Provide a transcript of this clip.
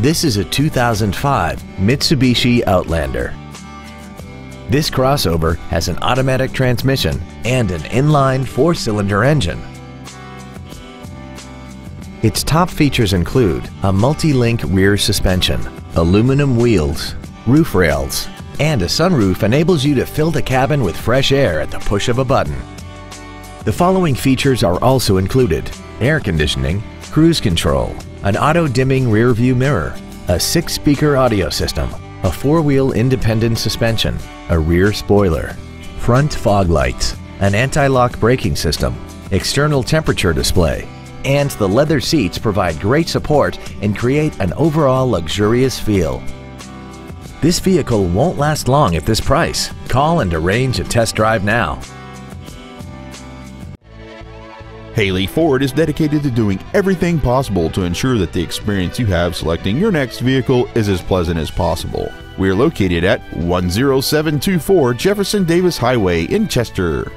This is a 2005 Mitsubishi Outlander. This crossover has an automatic transmission and an inline four-cylinder engine. Its top features include a multi-link rear suspension, aluminum wheels, roof rails, and a sunroof enables you to fill the cabin with fresh air at the push of a button. The following features are also included air conditioning, cruise control, an auto-dimming rear view mirror, a six-speaker audio system, a four-wheel independent suspension, a rear spoiler, front fog lights, an anti-lock braking system, external temperature display, and the leather seats provide great support and create an overall luxurious feel. This vehicle won't last long at this price. Call and arrange a test drive now. Haley Ford is dedicated to doing everything possible to ensure that the experience you have selecting your next vehicle is as pleasant as possible. We are located at 10724 Jefferson Davis Highway in Chester.